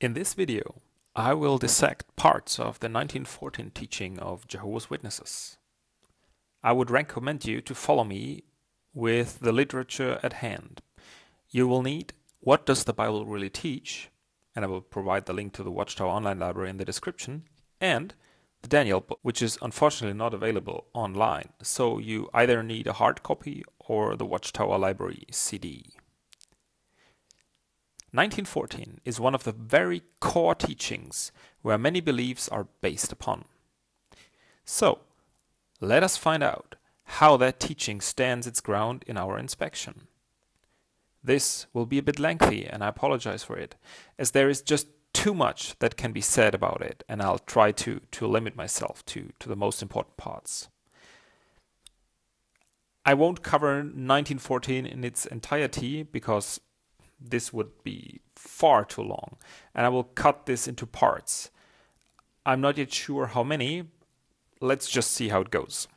In this video, I will dissect parts of the 1914 teaching of Jehovah's Witnesses. I would recommend you to follow me with the literature at hand. You will need What Does the Bible Really Teach? And I will provide the link to the Watchtower Online Library in the description, and the Daniel book, which is unfortunately not available online. So you either need a hard copy or the Watchtower Library CD. 1914 is one of the very core teachings where many beliefs are based upon. So, let us find out how that teaching stands its ground in our inspection. This will be a bit lengthy, and I apologize for it, as there is just too much that can be said about it, and I'll try to, to limit myself to, to the most important parts. I won't cover 1914 in its entirety because this would be far too long, and I will cut this into parts. I'm not yet sure how many. Let's just see how it goes.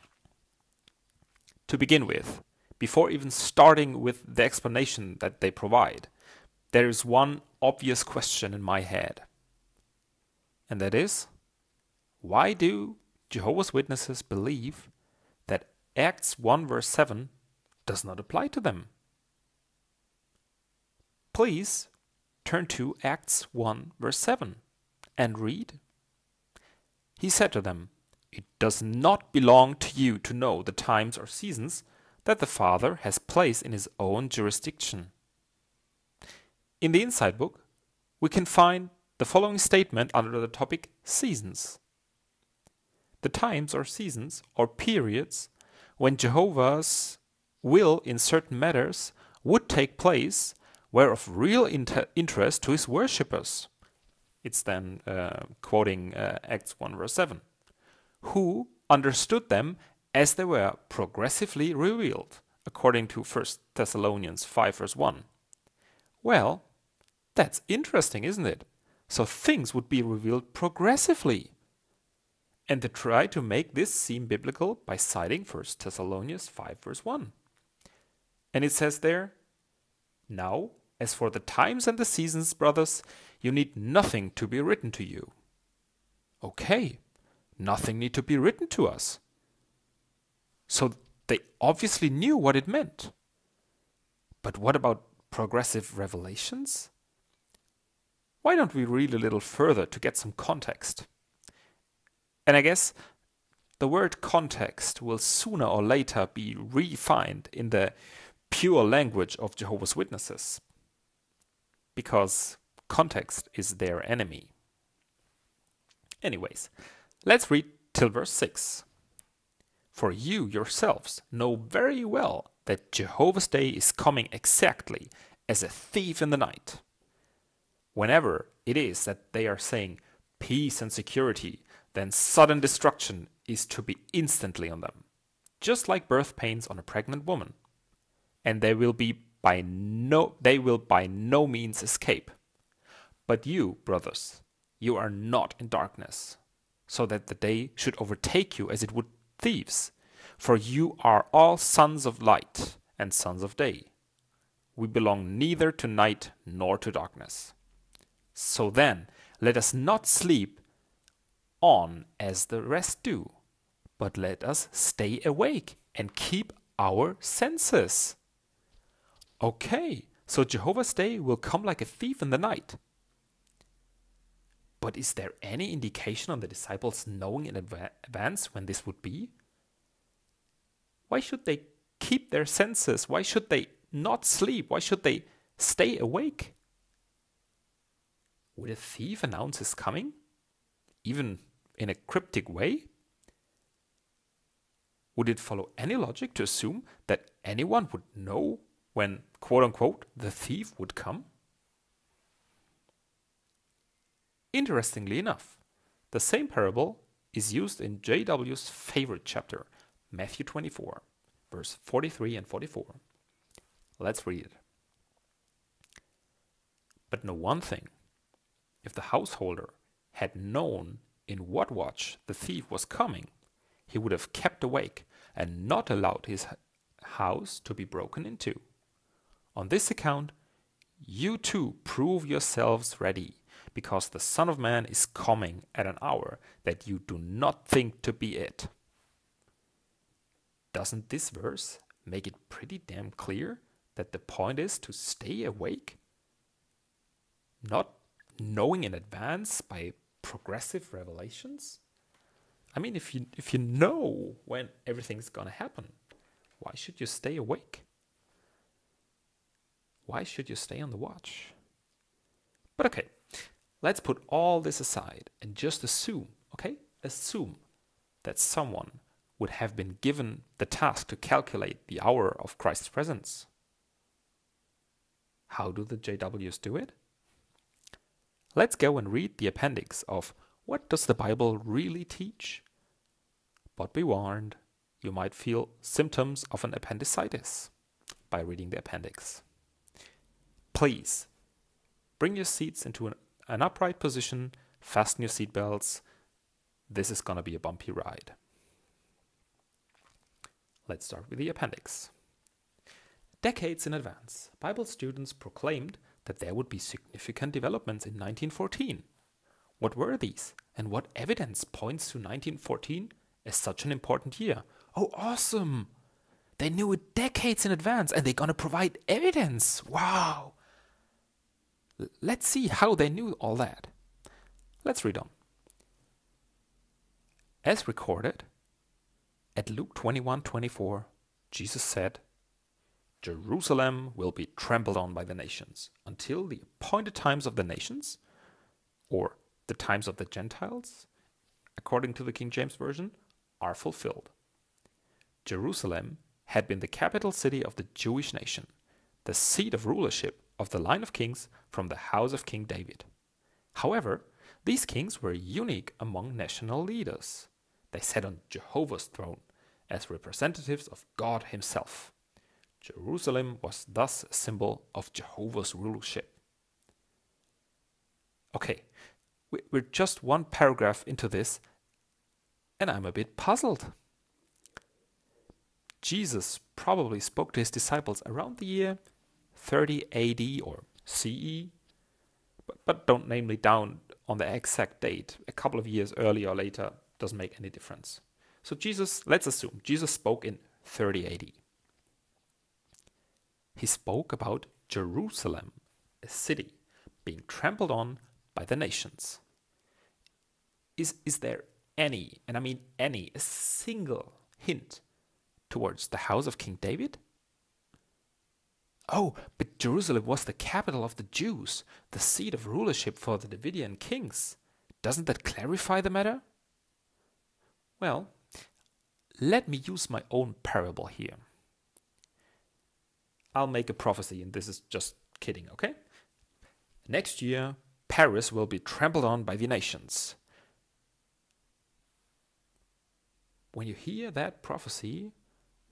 To begin with, before even starting with the explanation that they provide, there is one obvious question in my head. And that is why do Jehovah's Witnesses believe that Acts 1 verse 7 does not apply to them? Please turn to Acts 1, verse 7, and read. He said to them, It does not belong to you to know the times or seasons that the Father has placed in his own jurisdiction. In the Insight Book, we can find the following statement under the topic Seasons. The times or seasons or periods when Jehovah's will in certain matters would take place were of real inter interest to his worshippers. It's then uh, quoting uh, Acts 1 verse 7. Who understood them as they were progressively revealed, according to 1 Thessalonians 5 verse 1. Well, that's interesting, isn't it? So things would be revealed progressively. And they try to make this seem biblical by citing 1 Thessalonians 5 verse 1. And it says there, Now as for the times and the seasons, brothers, you need nothing to be written to you. Okay, nothing need to be written to us. So they obviously knew what it meant. But what about progressive revelations? Why don't we read a little further to get some context? And I guess the word context will sooner or later be refined in the pure language of Jehovah's Witnesses because context is their enemy. Anyways, let's read till verse 6. For you yourselves know very well that Jehovah's day is coming exactly as a thief in the night. Whenever it is that they are saying peace and security, then sudden destruction is to be instantly on them, just like birth pains on a pregnant woman. And they will be by no they will by no means escape. But you, brothers, you are not in darkness, so that the day should overtake you as it would thieves. For you are all sons of light and sons of day. We belong neither to night nor to darkness. So then, let us not sleep on as the rest do, but let us stay awake and keep our senses. Okay, so Jehovah's day will come like a thief in the night. But is there any indication on the disciples knowing in advance when this would be? Why should they keep their senses? Why should they not sleep? Why should they stay awake? Would a thief announce his coming? Even in a cryptic way? Would it follow any logic to assume that anyone would know when, quote unquote, the thief would come? Interestingly enough, the same parable is used in J.W.'s favorite chapter, Matthew 24, verse 43 and 44. Let's read it. But know one thing if the householder had known in what watch the thief was coming, he would have kept awake and not allowed his house to be broken into. On this account, you too prove yourselves ready, because the Son of Man is coming at an hour that you do not think to be it. Doesn't this verse make it pretty damn clear that the point is to stay awake? Not knowing in advance by progressive revelations? I mean, if you if you know when everything's gonna happen, why should you stay awake? Why should you stay on the watch? But okay, let's put all this aside and just assume, okay? Assume that someone would have been given the task to calculate the hour of Christ's presence. How do the JWs do it? Let's go and read the appendix of What Does the Bible Really Teach? But be warned, you might feel symptoms of an appendicitis by reading the appendix. Please bring your seats into an, an upright position, fasten your seatbelts. This is going to be a bumpy ride. Let's start with the appendix. Decades in advance, Bible students proclaimed that there would be significant developments in 1914. What were these, and what evidence points to 1914 as such an important year? Oh, awesome! They knew it decades in advance and they're gonna provide evidence! Wow! Let's see how they knew all that. Let's read on. As recorded, at Luke 21 24, Jesus said, Jerusalem will be trampled on by the nations until the appointed times of the nations, or the times of the Gentiles, according to the King James Version, are fulfilled. Jerusalem had been the capital city of the Jewish nation, the seat of rulership of the line of kings from the house of King David. However, these kings were unique among national leaders. They sat on Jehovah's throne as representatives of God Himself. Jerusalem was thus a symbol of Jehovah's rulership. Okay, we're just one paragraph into this, and I'm a bit puzzled. Jesus probably spoke to his disciples around the year 30 AD or CE, but, but don't name me down on the exact date. A couple of years earlier or later doesn't make any difference. So Jesus, let's assume Jesus spoke in 30 AD. He spoke about Jerusalem, a city being trampled on by the nations. Is, is there any, and I mean any, a single hint towards the house of King David? Oh, but Jerusalem was the capital of the Jews, the seat of rulership for the Davidian kings. Doesn't that clarify the matter? Well, let me use my own parable here. I'll make a prophecy, and this is just kidding, okay? Next year, Paris will be trampled on by the nations. When you hear that prophecy,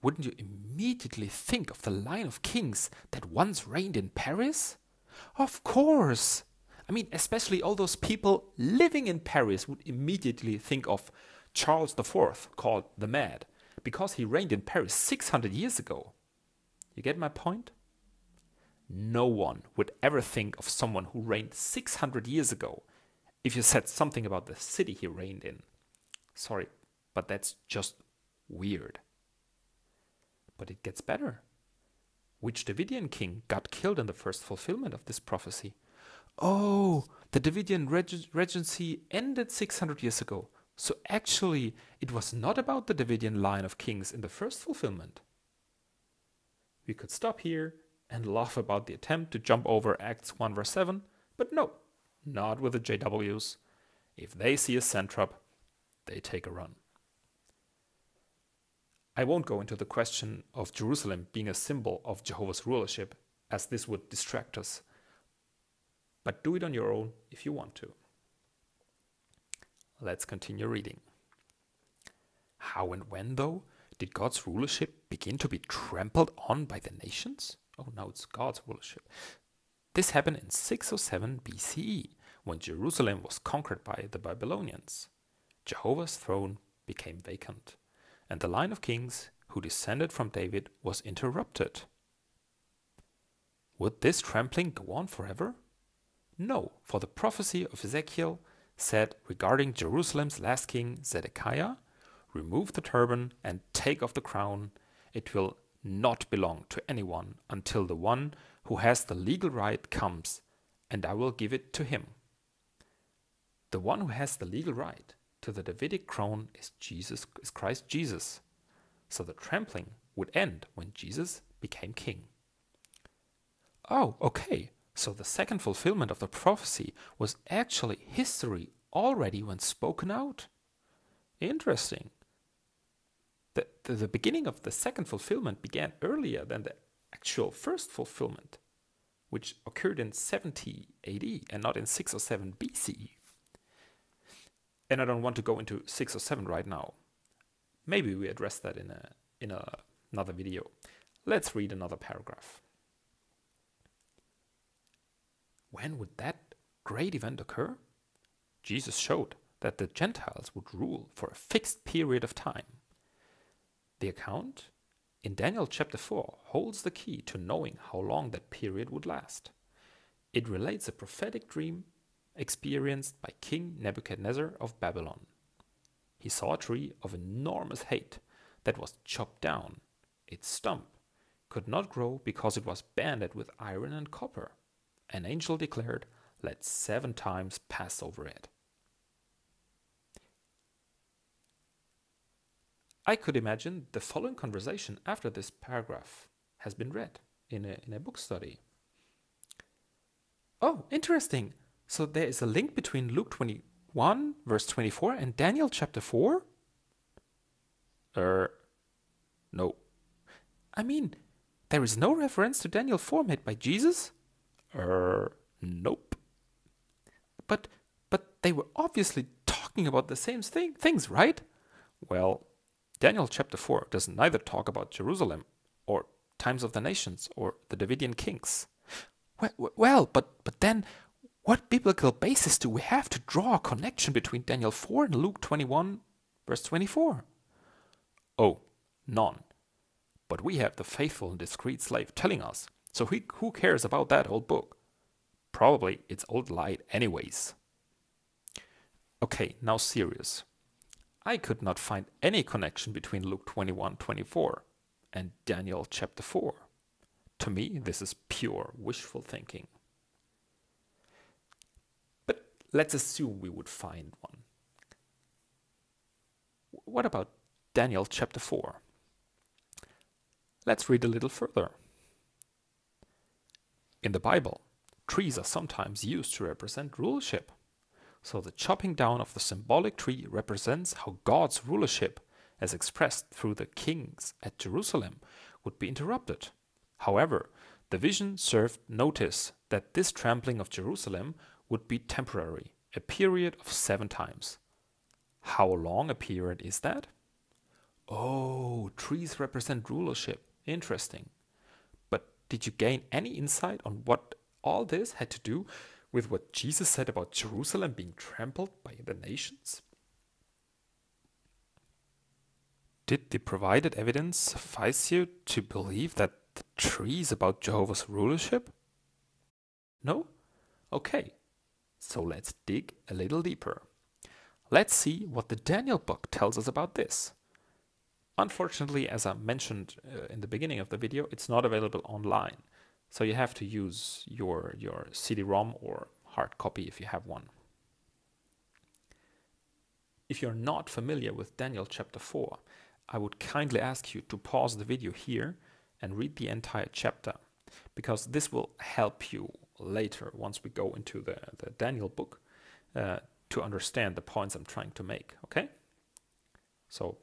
wouldn't you immediately think of the line of kings that once reigned in Paris? Of course! I mean, especially all those people living in Paris would immediately think of Charles IV, called the Mad, because he reigned in Paris 600 years ago. You get my point? No one would ever think of someone who reigned 600 years ago if you said something about the city he reigned in. Sorry, but that's just weird. But it gets better. Which Davidian king got killed in the first fulfillment of this prophecy? Oh, the Davidian reg- regency ended 600 years ago. So actually, it was not about the Davidian line of kings in the first fulfillment. We could stop here and laugh about the attempt to jump over Acts 1 verse 7, but no, not with the JWs. If they see a centrop, they take a run. I won't go into the question of Jerusalem being a symbol of Jehovah's rulership, as this would distract us. But do it on your own if you want to. Let's continue reading. How and when, though, did God's rulership begin to be trampled on by the nations? Oh, now it's God's rulership. This happened in 607 BCE, when Jerusalem was conquered by the Babylonians. Jehovah's throne became vacant, and the line of kings who descended from David was interrupted. Would this trampling go on forever? No, for the prophecy of Ezekiel said regarding Jerusalem's last king, Zedekiah, remove the turban and take off the crown. It will not belong to anyone until the one who has the legal right comes, and I will give it to him. The one who has the legal right to the Davidic crown is Jesus is Christ Jesus. So the trampling would end when Jesus became king. Oh, okay. So the second fulfillment of the prophecy was actually history already when spoken out. Interesting. The, the, the, beginning of the second fulfillment began earlier than the actual first fulfillment, which occurred in 70 AD and not in 6 or 7 BCE. And I don't want to go into 6 or 7 right now. Maybe we address that in, a, in a, another video. Let's read another paragraph. When would that great event occur? Jesus showed that the Gentiles would rule for a fixed period of time. The account in Daniel chapter 4 holds the key to knowing how long that period would last. It relates a prophetic dream experienced by King Nebuchadnezzar of Babylon. He saw a tree of enormous height that was chopped down. Its stump could not grow because it was banded with iron and copper. An angel declared, Let seven times pass over it. I could imagine the following conversation after this paragraph has been read in a, in a book study. Oh, interesting. So there is a link between Luke 21, verse 24, and Daniel chapter 4? Er, no. I mean, there is no reference to Daniel 4 made by Jesus? Er, nope. But but they were obviously talking about the same thing, things, right? Well, Daniel chapter 4 does neither talk about Jerusalem or times of the nations or the Davidian kings. Well, well, but but then what biblical basis do we have to draw a connection between Daniel 4 and Luke 21 verse 24? Oh, none. But we have the faithful and discreet slave telling us so he, who cares about that old book? Probably it's old light anyways. Okay, now serious. I could not find any connection between Luke 21:24 and Daniel chapter 4. To me, this is pure wishful thinking. Let's assume we would find one. What about Daniel chapter 4? Let's read a little further. In the Bible, trees are sometimes used to represent rulership. So the chopping down of the symbolic tree represents how God's rulership, as expressed through the kings at Jerusalem, would be interrupted. However, the vision served notice that this trampling of Jerusalem would be temporary, a period of seven times. How long a period is that? Oh, trees represent rulership. Interesting. But did you gain any insight on what all this had to do with what Jesus said about Jerusalem being trampled by the nations? Did the provided evidence suffice you to believe that the tree is about Jehovah's rulership? No? Okay, so let's dig a little deeper. Let's see what the Daniel book tells us about this. Unfortunately, as I mentioned uh, in the beginning of the video, it's not available online. So you have to use your, your CD-ROM or hard copy if you have one. If you're not familiar with Daniel chapter 4, I would kindly ask you to pause the video here and read the entire chapter, because this will help you later once we go into the, the Daniel book uh, to understand the points I'm trying to make, okay? So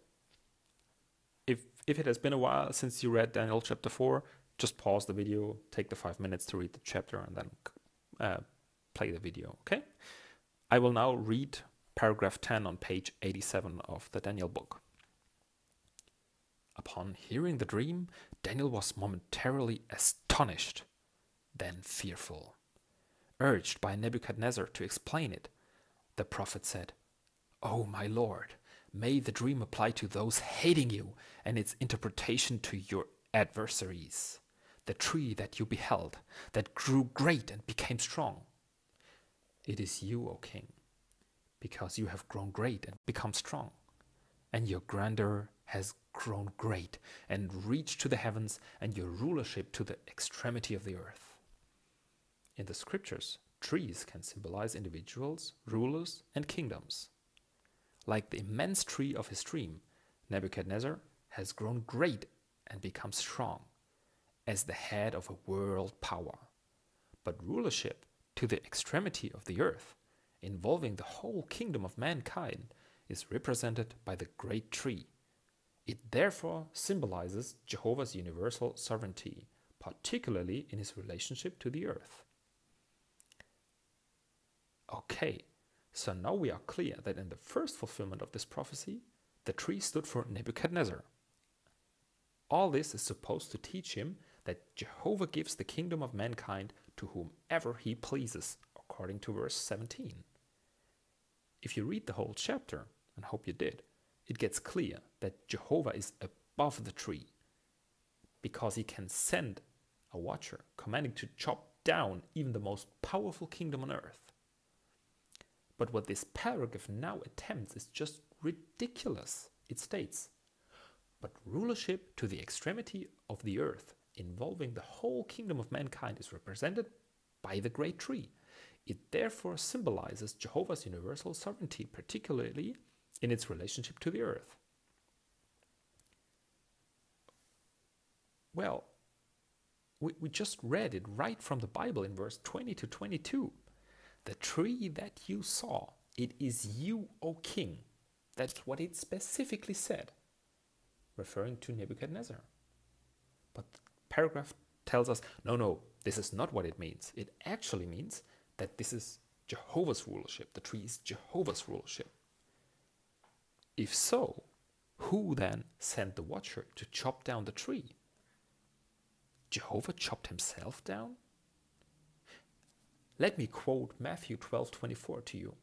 if if it has been a while since you read Daniel chapter 4, just pause the video, take the five minutes to read the chapter, and then uh, play the video, okay? I will now read paragraph 10 on page 87 of the Daniel book. Upon hearing the dream, Daniel was momentarily astonished, then fearful. Urged by Nebuchadnezzar to explain it, the prophet said, O oh, my lord, May the dream apply to those hating you and its interpretation to your adversaries. The tree that you beheld, that grew great and became strong. It is you, O king, because you have grown great and become strong, and your grandeur has grown great and reached to the heavens, and your rulership to the extremity of the earth. In the scriptures, trees can symbolize individuals, rulers, and kingdoms. Like the immense tree of his dream, Nebuchadnezzar has grown great and become strong as the head of a world power. But rulership to the extremity of the earth, involving the whole kingdom of mankind, is represented by the great tree. It therefore symbolizes Jehovah's universal sovereignty, particularly in his relationship to the earth. Okay, so now we are clear that in the first fulfillment of this prophecy, the tree stood for Nebuchadnezzar. All this is supposed to teach him that Jehovah gives the kingdom of mankind to whomever he pleases, according to verse 17. If you read the whole chapter, and hope you did, it gets clear that Jehovah is above the tree because he can send a watcher commanding to chop down even the most powerful kingdom on earth. But what this paragraph now attempts is just ridiculous. It states, But rulership to the extremity of the earth, involving the whole kingdom of mankind, is represented by the great tree. It therefore symbolizes Jehovah's universal sovereignty, particularly in its relationship to the earth. Well, we, we just read it right from the Bible in verse 20 to 22. The tree that you saw, it is you, O king. That's what it specifically said, referring to Nebuchadnezzar. But the paragraph tells us no, no, this is not what it means. It actually means that this is Jehovah's rulership. The tree is Jehovah's rulership. If so, who then sent the watcher to chop down the tree? Jehovah chopped himself down? Let me quote Matthew 12:24 to you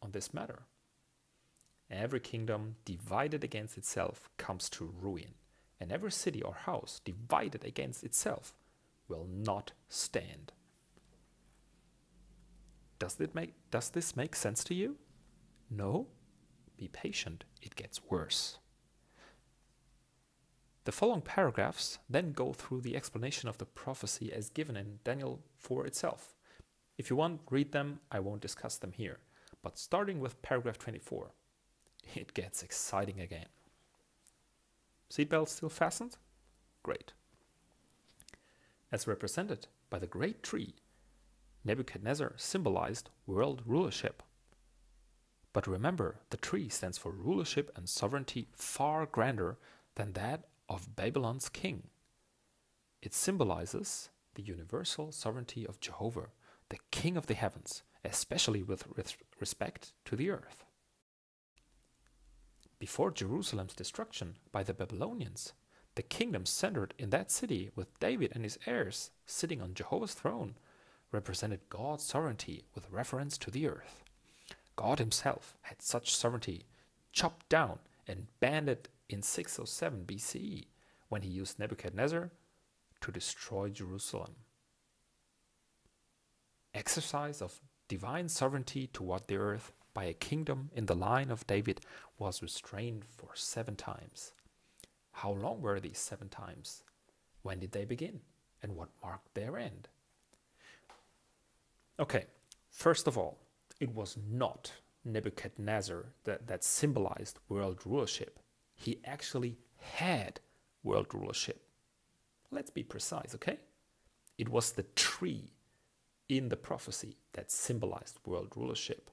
on this matter. Every kingdom divided against itself comes to ruin, and every city or house divided against itself will not stand. Does, it make, does this make sense to you? No? Be patient, it gets worse. The following paragraphs then go through the explanation of the prophecy as given in Daniel 4 itself. If you want, read them. I won't discuss them here. But starting with paragraph 24, it gets exciting again. Seatbelt still fastened? Great. As represented by the great tree, Nebuchadnezzar symbolized world rulership. But remember, the tree stands for rulership and sovereignty far grander than that of Babylon's king. It symbolizes the universal sovereignty of Jehovah the king of the heavens, especially with respect to the earth. Before Jerusalem's destruction by the Babylonians, the kingdom centered in that city with David and his heirs sitting on Jehovah's throne represented God's sovereignty with reference to the earth. God himself had such sovereignty chopped down and banded in 607 BCE when he used Nebuchadnezzar to destroy Jerusalem exercise of divine sovereignty toward the earth by a kingdom in the line of David was restrained for seven times. How long were these seven times? When did they begin? And what marked their end? Okay, first of all, it was not Nebuchadnezzar that, that symbolized world rulership. He actually had world rulership. Let's be precise, okay? It was the tree in the prophecy that symbolized world rulership.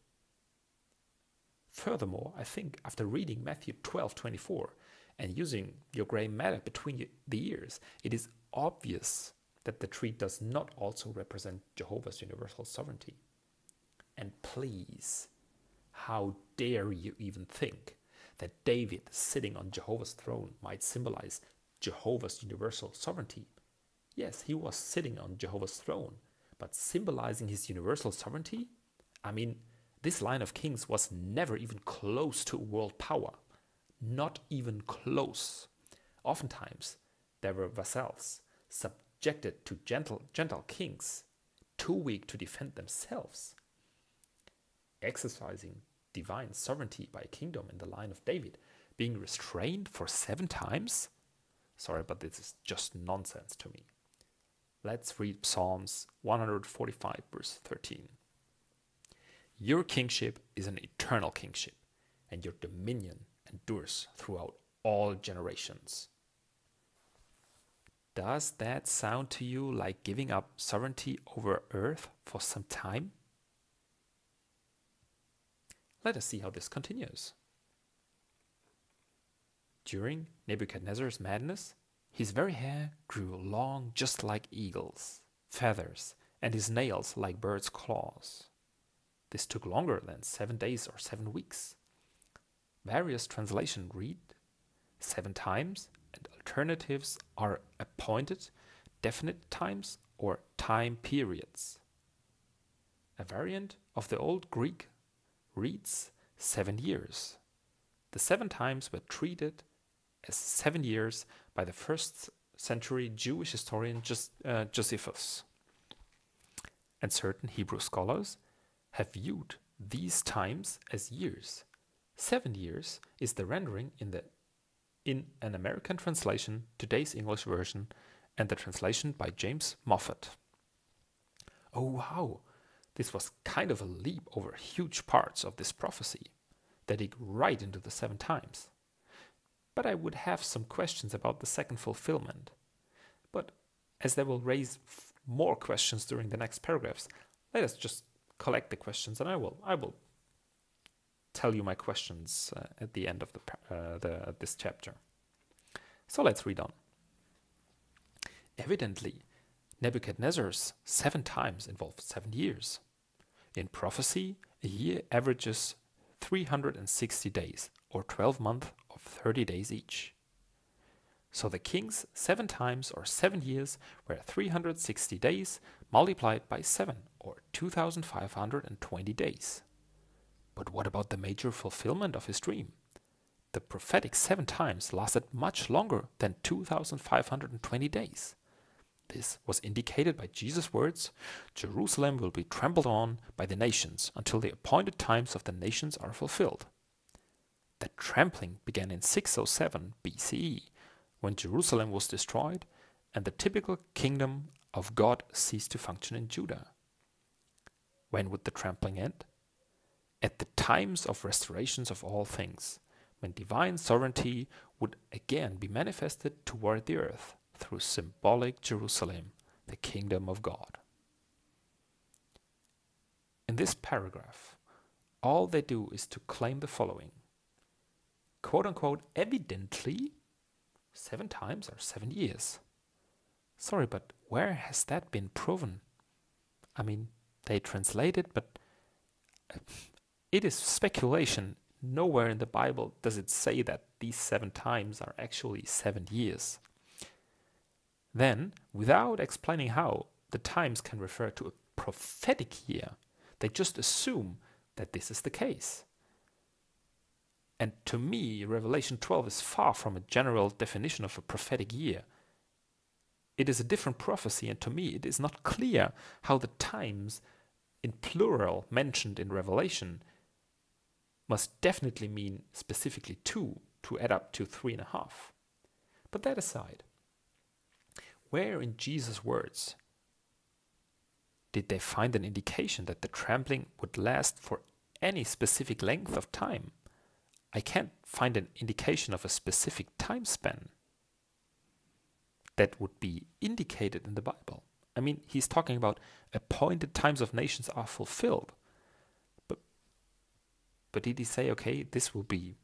Furthermore, I think after reading Matthew 12 24 and using your gray matter between the ears, it is obvious that the tree does not also represent Jehovah's universal sovereignty. And please, how dare you even think that David sitting on Jehovah's throne might symbolize Jehovah's universal sovereignty? Yes, he was sitting on Jehovah's throne, but symbolizing his universal sovereignty? I mean, this line of kings was never even close to world power. Not even close. Oftentimes, there were vassals subjected to gentle, gentle kings, too weak to defend themselves. exercising divine sovereignty by a kingdom in the line of David being restrained for seven times? Sorry, but this is just nonsense to me. Let's read Psalms 145, verse 13. Your kingship is an eternal kingship, and your dominion endures throughout all generations. Does that sound to you like giving up sovereignty over earth for some time? Let us see how this continues. During Nebuchadnezzar's madness, his very hair grew long just like eagles' feathers, and his nails like birds' claws. This took longer than seven days or seven weeks. Various translations read seven times, and alternatives are appointed definite times or time periods. A variant of the Old Greek reads seven years. The seven times were treated as seven years by the first century Jewish historian uh, Josephus. And certain Hebrew scholars have viewed these times as years. Seven years is the rendering in the in an American translation, today's English version, and the translation by James Moffatt. Oh wow, this was kind of a leap over huge parts of this prophecy. They dig right into the seven times. But I would have some questions about the second fulfillment. But as they will raise f- more questions during the next paragraphs, let us just collect the questions and I will I will tell you my questions uh, at the end of the, uh, the this chapter. So let's read on. Evidently, Nebuchadnezzar's seven times involved seven years. In prophecy, a year averages 360 days, or 12 months of 30 days each. So the king's seven times or seven years were 360 days multiplied by seven, or 2,520 days. But what about the major fulfillment of his dream? The prophetic seven times lasted much longer than 2,520 days. This was indicated by Jesus' words Jerusalem will be trampled on by the nations until the appointed times of the nations are fulfilled. That trampling began in 607 BCE, when Jerusalem was destroyed and the typical kingdom of God ceased to function in Judah. When would the trampling end? At the times of restorations of all things, when divine sovereignty would again be manifested toward the earth through symbolic Jerusalem, the kingdom of God. In this paragraph, all they do is to claim the following quote unquote, evidently, seven times or seven years. Sorry, but where has that been proven? I mean, they translate it, but uh, it is speculation. Nowhere in the Bible does it say that these seven times are actually seven years. Then, without explaining how the times can refer to a prophetic year, they just assume that this is the case. And to me, Revelation 12 is far from a general definition of a prophetic year. It is a different prophecy, and to me, it is not clear how the times in plural mentioned in Revelation must definitely mean specifically two to add up to three and a half. But that aside, where in Jesus' words did they find an indication that the trampling would last for any specific length of time? I can't find an indication of a specific time span that would be indicated in the Bible. I mean, he's talking about appointed times of nations are fulfilled. But but did he say, okay, this will be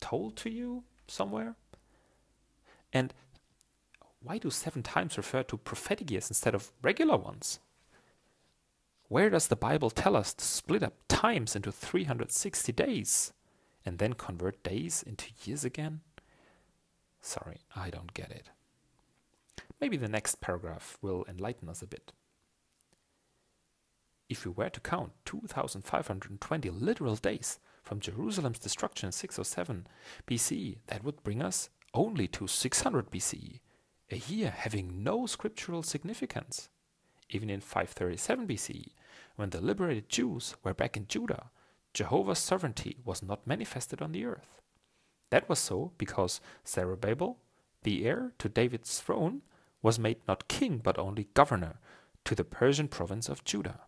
told to you somewhere? And why do seven times refer to prophetic years instead of regular ones? Where does the Bible tell us to split up times into 360 days and then convert days into years again? Sorry, I don't get it. Maybe the next paragraph will enlighten us a bit. If we were to count 2,520 literal days from Jerusalem's destruction in 607 BCE, that would bring us only to 600 BCE, a year having no scriptural significance. even in 537 BCE, when the liberated Jews were back in Judah, Jehovah's sovereignty was not manifested on the earth. That was so because Zerubbabel, the heir to David's throne, was made not king but only governor to the Persian province of Judah.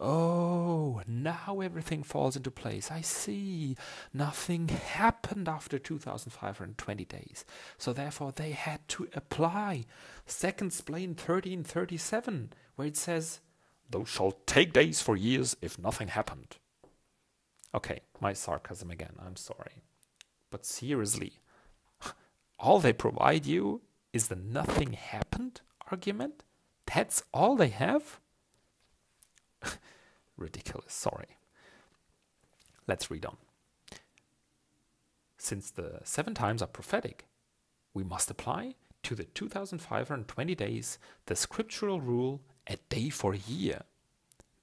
Oh, now everything falls into place. I see. Nothing happened after 2520 days. So therefore they had to apply. Second Splain 1337, where it says, Thou shalt take days for years if nothing happened. Okay, my sarcasm again, I'm sorry. But seriously, all they provide you is the nothing happened argument? That's all they have? Ridiculous, sorry. Let's read on. Since the seven times are prophetic, we must apply to the 2520 days the scriptural rule a day for a year.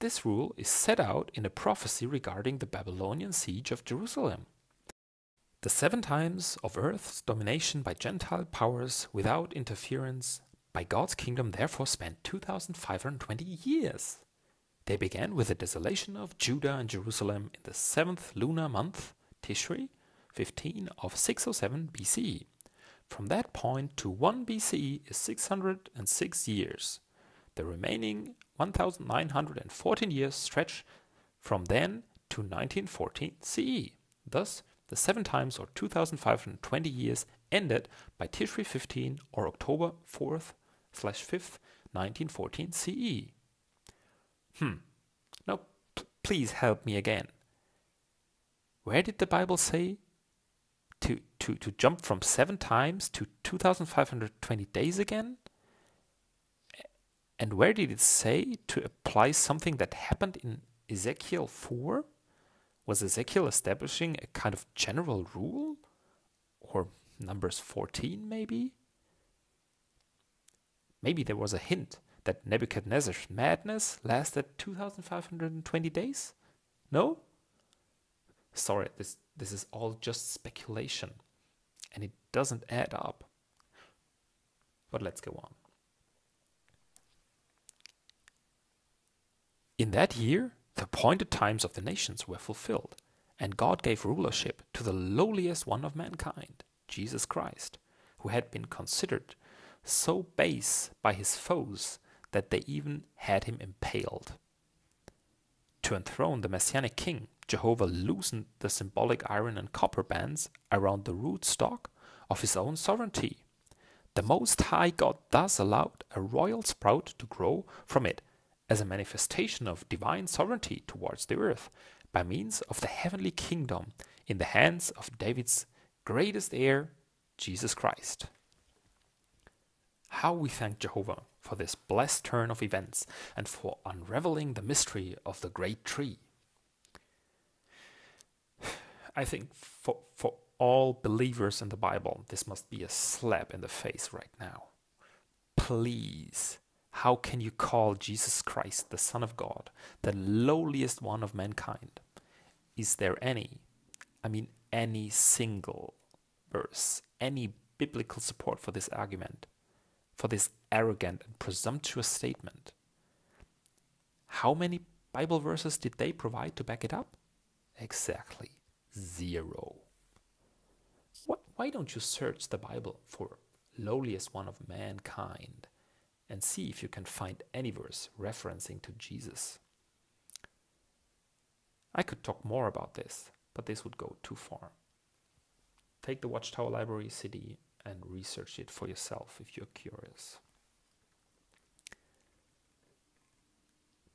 This rule is set out in a prophecy regarding the Babylonian siege of Jerusalem. The seven times of earth's domination by Gentile powers without interference by God's kingdom therefore spent 2520 years. They began with the desolation of Judah and Jerusalem in the seventh lunar month, Tishri, 15 of 607 BCE. From that point to 1 BCE is 606 years. The remaining 1914 years stretch from then to 1914 CE. Thus, the seven times or 2520 years ended by Tishri 15 or October 4th slash 5th 1914 CE. Hmm. Now, please help me again. Where did the Bible say to, to, to jump from seven times to 2,520 days again? And where did it say to apply something that happened in Ezekiel 4? Was Ezekiel establishing a kind of general rule? Or Numbers 14, maybe? Maybe there was a hint that Nebuchadnezzar's madness lasted 2520 days? No? Sorry, this, this is all just speculation and it doesn't add up. But let's go on. In that year, the appointed times of the nations were fulfilled, and God gave rulership to the lowliest one of mankind, Jesus Christ, who had been considered so base by his foes that they even had him impaled. To enthrone the Messianic king, Jehovah loosened the symbolic iron and copper bands around the rootstock of his own sovereignty. The Most High God thus allowed a royal sprout to grow from it as a manifestation of divine sovereignty towards the earth by means of the heavenly kingdom in the hands of David's greatest heir, Jesus Christ. How we thank Jehovah for this blessed turn of events and for unraveling the mystery of the great tree. I think for, for all believers in the Bible, this must be a slap in the face right now. Please how can you call Jesus Christ, the Son of God, the lowliest one of mankind? Is there any, I mean, any single verse, any biblical support for this argument, for this arrogant and presumptuous statement? How many Bible verses did they provide to back it up? Exactly zero. What, why don't you search the Bible for lowliest one of mankind? And see if you can find any verse referencing to Jesus. I could talk more about this, but this would go too far. Take the Watchtower Library CD and research it for yourself if you're curious.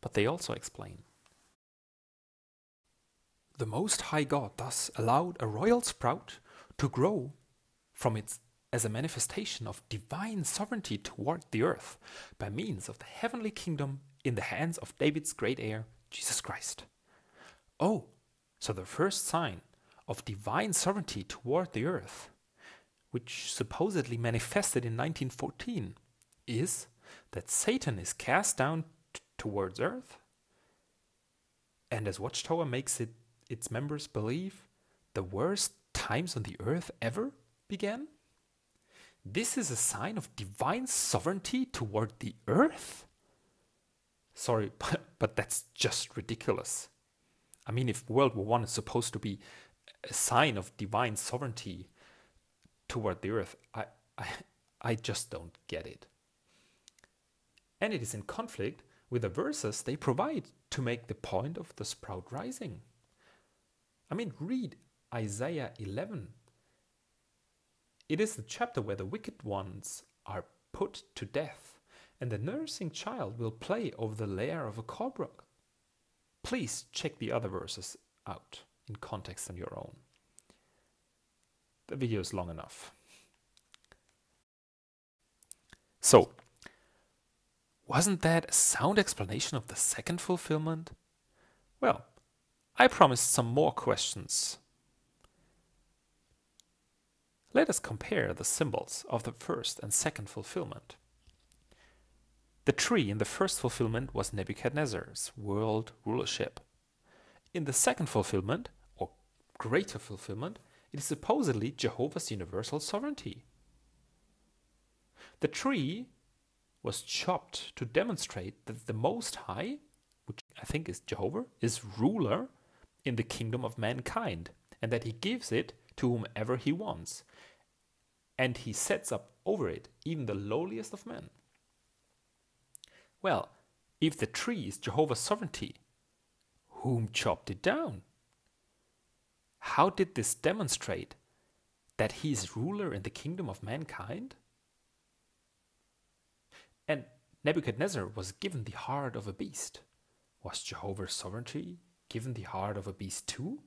But they also explain the Most High God thus allowed a royal sprout to grow from its as a manifestation of divine sovereignty toward the earth by means of the heavenly kingdom in the hands of David's great heir, Jesus Christ. Oh, so the first sign of divine sovereignty toward the earth, which supposedly manifested in 1914, is that Satan is cast down towards earth. And as Watchtower makes it its members believe, the worst times on the earth ever began? This is a sign of divine sovereignty toward the earth? Sorry, but, but that's just ridiculous. I mean, if World War One is supposed to be a sign of divine sovereignty toward the earth, I, I, I just don't get it. And it is in conflict with the verses they provide to make the point of the sprout rising. I mean, read Isaiah 11. It is the chapter where the wicked ones are put to death, and the nursing child will play over the lair of a cobra. Please check the other verses out in context on your own. The video is long enough. So, wasn't that a sound explanation of the second fulfillment? Well, I promised some more questions. Let us compare the symbols of the first and second fulfillment. The tree in the first fulfillment was Nebuchadnezzar's world rulership. In the second fulfillment, or greater fulfillment, it is supposedly Jehovah's universal sovereignty. The tree was chopped to demonstrate that the Most High, which I think is Jehovah, is ruler in the kingdom of mankind, and that he gives it to whomever he wants. And he sets up over it even the lowliest of men. Well, if the tree is Jehovah's sovereignty, whom chopped it down? How did this demonstrate that he is ruler in the kingdom of mankind? And Nebuchadnezzar was given the heart of a beast. Was Jehovah's sovereignty given the heart of a beast too?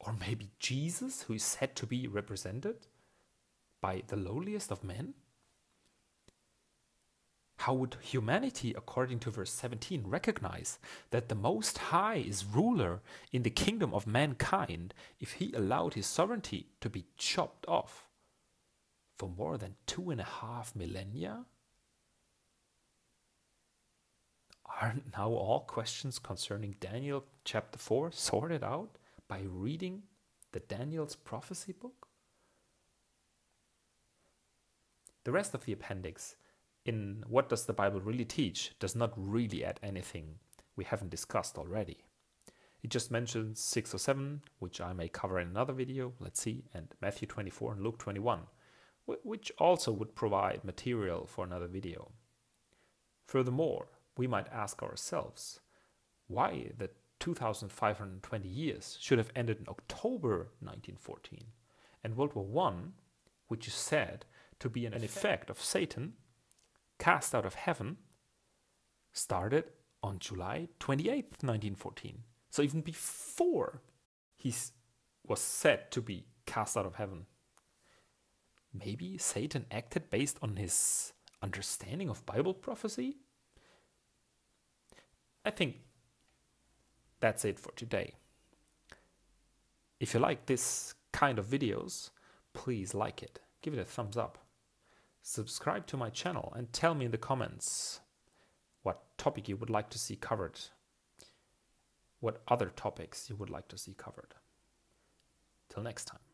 Or maybe Jesus, who is said to be represented by the lowliest of men? How would humanity, according to verse 17, recognize that the Most High is ruler in the kingdom of mankind if he allowed his sovereignty to be chopped off for more than two and a half millennia? Aren't now all questions concerning Daniel chapter 4 sorted out by reading the Daniel's prophecy book? The rest of the appendix in What Does the Bible Really Teach does not really add anything we haven't discussed already. It just mentions 607, which I may cover in another video, let's see, and Matthew 24 and Luke 21, which also would provide material for another video. Furthermore, we might ask ourselves why the 2520 years should have ended in October 1914 and World War I, which is said to be an effect of Satan cast out of heaven, started on July 28, 1914. So even before he was said to be cast out of heaven, maybe Satan acted based on his understanding of Bible prophecy I think that's it for today. If you like this kind of videos, please like it, give it a thumbs up. Subscribe to my channel and tell me in the comments what topic you would like to see covered, what other topics you would like to see covered. Till next time.